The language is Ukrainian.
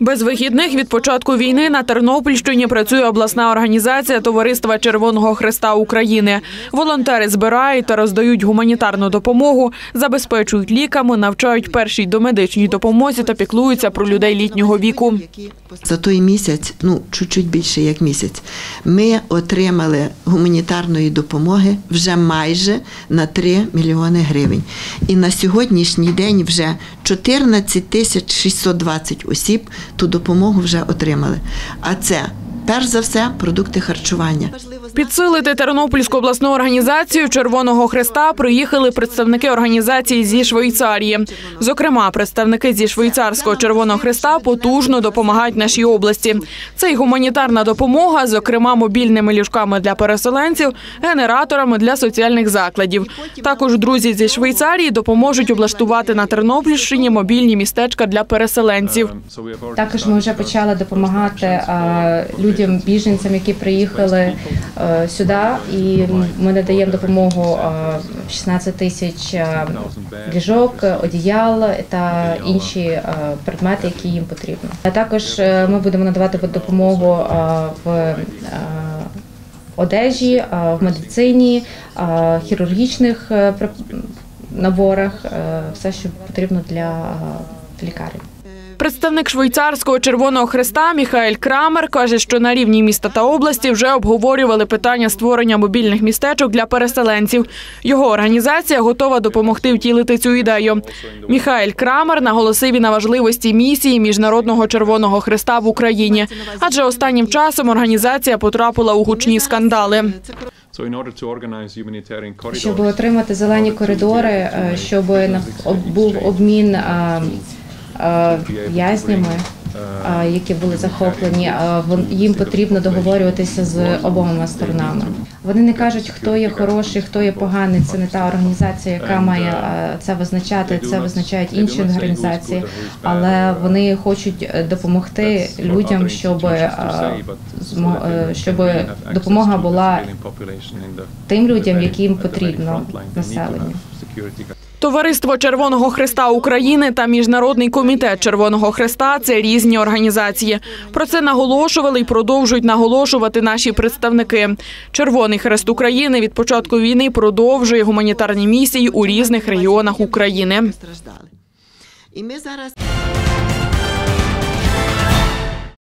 Без вихідних від початку війни на Тернопільщині працює обласна організація Товариства Червоного Хреста України. Волонтери збирають та роздають гуманітарну допомогу, забезпечують ліками, навчають першій домедичній допомозі та піклуються про людей літнього віку. За той місяць, ну чуть-чуть більше як місяць, ми отримали гуманітарної допомоги вже майже на 3 мільйони гривень. І на сьогоднішній день вже 14 тисяч 620 осіб ту допомогу вже отримали. А це перш за все продукти харчування. Підсилити Тернопільську обласну організацію Червоного Хреста приїхали представники організації зі Швейцарії. Зокрема, представники зі швейцарського Червоного Хреста потужно допомагають нашій області. Це й гуманітарна допомога, зокрема мобільними ліжками для переселенців, генераторами для соціальних закладів. Також друзі зі Швейцарії допоможуть облаштувати на Тернопільщині мобільні містечка для переселенців. Також ми вже почали допомагати е, людям, біженцям, які приїхали е, сюди, і ми надаємо допомогу е, 16 тисяч е, ліжок, одіял та інші е, предмети, які їм потрібні. А також е, ми будемо надавати допомогу е, в е, одежі, е, в медицині, е, хірургічних е, наборах, е, все, що потрібно для е, лікарень. Представник швейцарського Червоного Хреста Міхаель Крамер каже, що на рівні міста та області вже обговорювали питання створення мобільних містечок для переселенців. Його організація готова допомогти втілити цю ідею. Міхаель Крамер наголосив і на важливості місії Міжнародного Червоного Хреста в Україні, адже останнім часом організація потрапила у гучні скандали. щоб отримати зелені коридори, е, щоб був обмін е, в'язнями, е, які були захоплені. е, Їм потрібно договорюватися з обома сторонами. Вони не кажуть, хто є хороший, хто є поганий. Це не та організація, яка має е, це визначати. Це визначають інші організації, але вони хочуть е, допомогти людям, щоб е, е, щоб допомога була тим людям, яким потрібно населенню. Товариство Червоного Хреста України та Міжнародний комітет Червоного Хреста це різні організації. Про це наголошували і продовжують наголошувати наші представники. Червоний Хрест України від початку війни продовжує гуманітарні місії у різних регіонах України. І ми зараз.